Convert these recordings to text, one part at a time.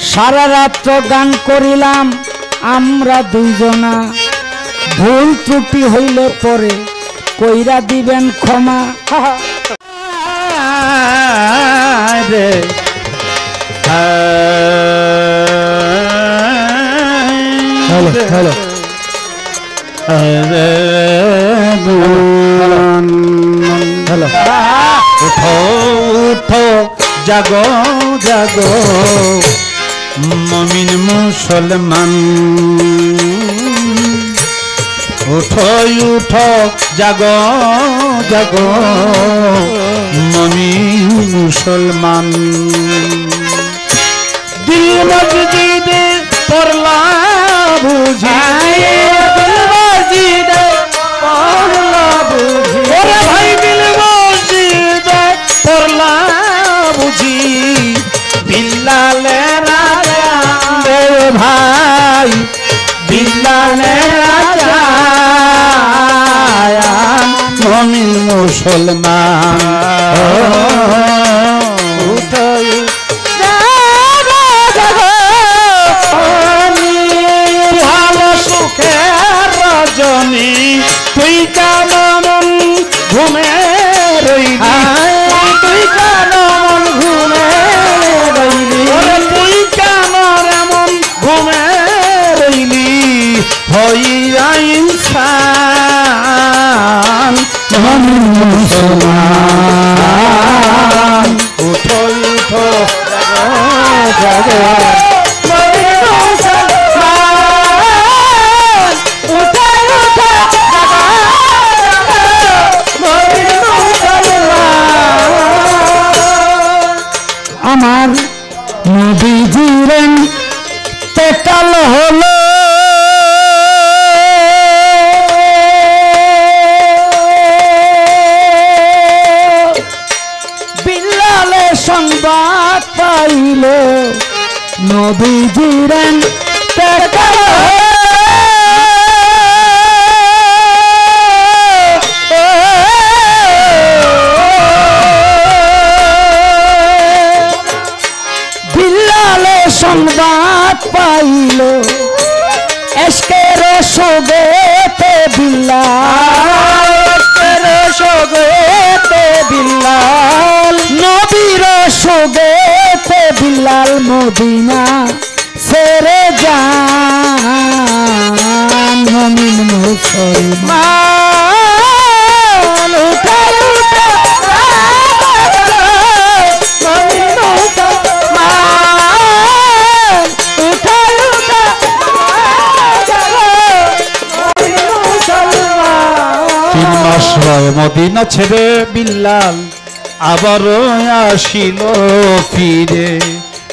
সারা রাত্র গান করিলাম আমরা দুইজনা। ভুল ত্রুটি হইলে পরে কইরা দিবেন ক্ষমা। রে। Hello hello. হ্যালো। উঠো উঠো জাগো জাগো। মমিন মুসলমান। উঠো উঠো জাগো জাগো মমিন মুসলমান। দিল মসজিদে পড়লা বুঝি। দিল মসজিদে পড়লা বুঝি। ভাই মুসলমান মমিন মুসলমান উঠো উঠো জাগো জাগো মমিন মুসলমান আমার পেটাল হলো পাইল। নদীজিরেন পেটাল মদিনা সেরে যান। মমিন মুসলমান মদিনা ছেড়ে বিল্লাল আবারও আসিল ফিরে।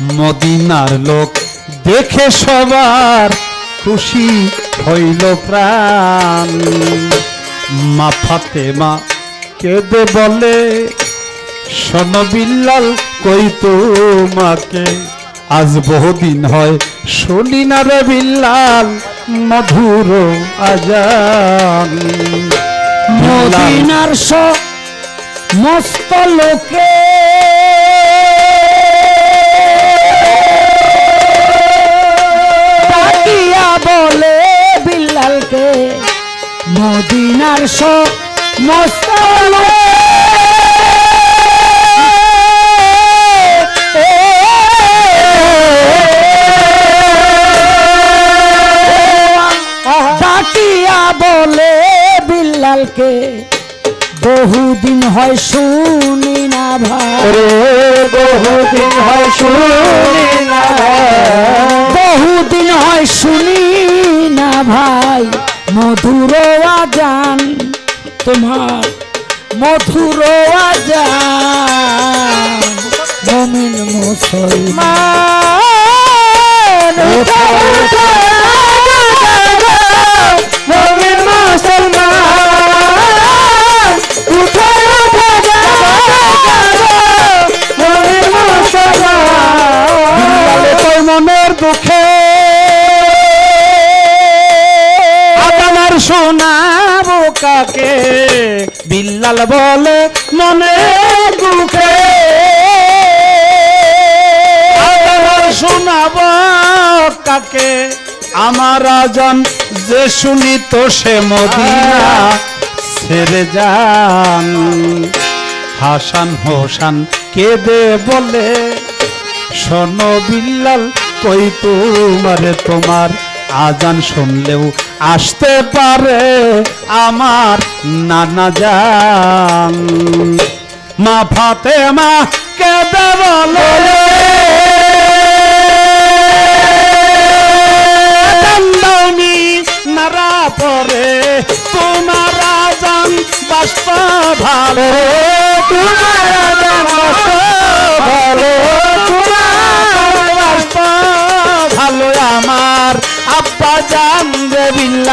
মদিনার লোক দেখে সবার খুশি হইল প্রাণ। মা ফাতেমা কেঁদে বলে, শোন বিল্লাল, কই তোমাকে? আজ বহুদিন হয় শুনি না রে বিল্লাল, মধুর আজান। মদিনার মস্ত লোকে ডাকিয়া বলে বিল্লালকে, মদিনার মস্ত ডাকিয়া বলে বিল্লালকে, বহুদিন হয় শুনি না ভাই। বহুদিন হয় শুনি না না ভাই মধুর আজান তোমার মধুর আজান। মমিন মুসলমান। কাকে বিল্লাল বলে, মনে দুঃখে শোনাব কাকে? আমার আজান যে শুনি তো সে মদিনা ছেড়ে যান। হাসান হোসান কেঁদে বলে, শোনো বিল্লাল, কই তোমারে, তোমার আজান শুনলেও আসতে পারে আমার নানা জান। মা ফাতে মা কেঁদে বলে নারা পরে, তোমার আজান ভালো। তোমার আজান ভালো। তোমার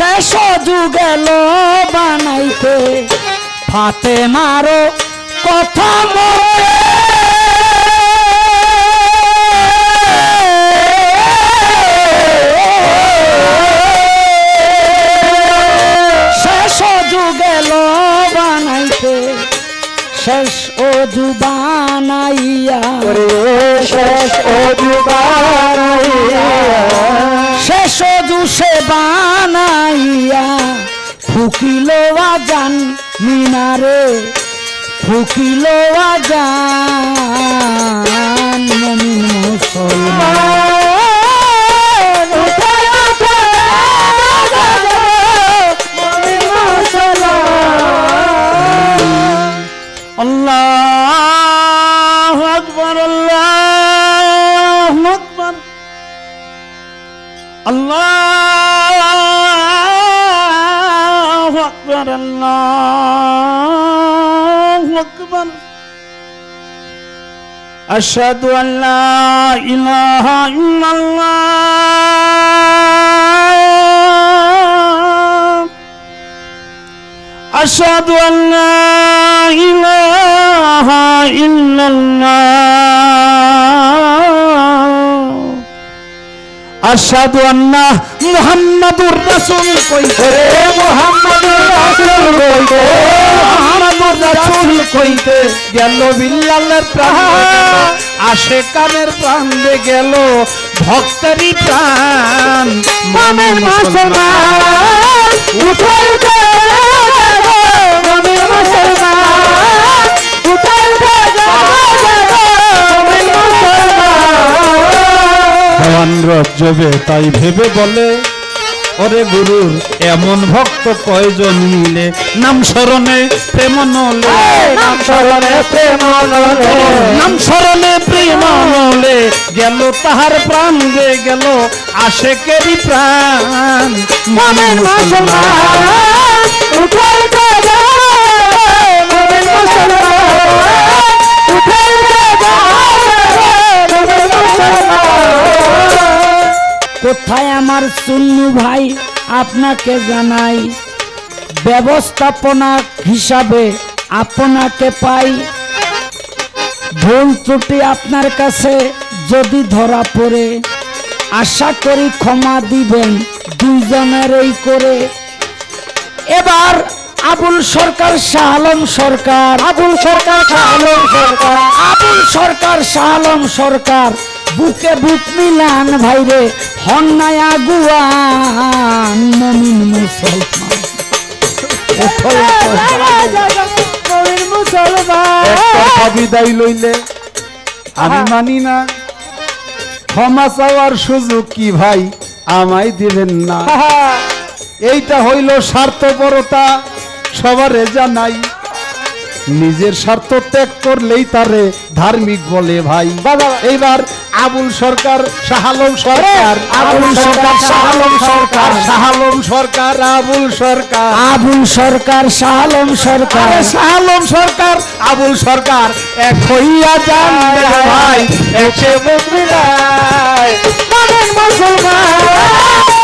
শেষ যুগেল বানাইতে। ফাতে মারো কথা মরে শেষ যুগেল বানাইতে। শেষ অজু বানাইয়া সে বানাইয়া ফুকিল আজান মিনারে ফুকিল আজান মুসলমান। اکبر اللہ اکبر اشہد ان لا الہ الا اللہ اشہد ان لا الہ الا اللہ আশহাদু আন্না মুহাম্মাদুর রাসূল কই রে? মুহাম্মাদুর রাসূল কই রে? মুহাম্মাদুর রাসূল কই গেল বিল্লালের প্রাণ আশেকানের প্রাণ দে গেল ভক্তেরই প্রাণ। মামের রজ্জবে তাই ভেবে বলে ওরে গুরুর এমন ভক্ত কয়জন মিলে? নাম স্মরণে প্রেম নলে। নাম স্মরণে প্রেম নলে। নাম স্মরণে প্রেম নলে। গেল তাহার প্রাণ দে গেল আশেকেরই প্রাণ। মমিন মুসলমান উঠে উঠে মমিন মুসলমান। কোথায় আমার সুন্নু ভাই? আপনাকে জানাই ব্যবস্থাপনা হিসাবে আপনাকে পাই। ভুল ত্রুটি আপনার কাছে যদি ধরা পড়ে আশা করি ক্ষমা দিবেন দুইজনের এই করে। এবার আবুল সরকার শাহ আলম সরকার। আবুল সরকার আলম সরকার। আবুল সরকার শাহ আলম সরকার। বুকে বুক মিলান ভাইরে হন্যায় আগুয়ান মমিন মুসলমান। বিদায় লইলে আমি মানি না। ক্ষমা চাওয়ার সুযোগ কি ভাই আমায় দিবেন না। এইটা হইল স্বার্থপরতা সবারে জানাই। নিজের স্বার্থ ত্যাগ করলেই তারে ধার্মিক বলে ভাই। বাবা। এইবার আবুল সরকার শাহালম সরকার। আবুল সরকার, শাহালম সরকার। শাহালম সরকার আবুল সরকার। আবুল সরকার শাহালম সরকার। শাহালম সরকার আবুল সরকার। এক হইয়া যান ভাই এসে মুসলমান।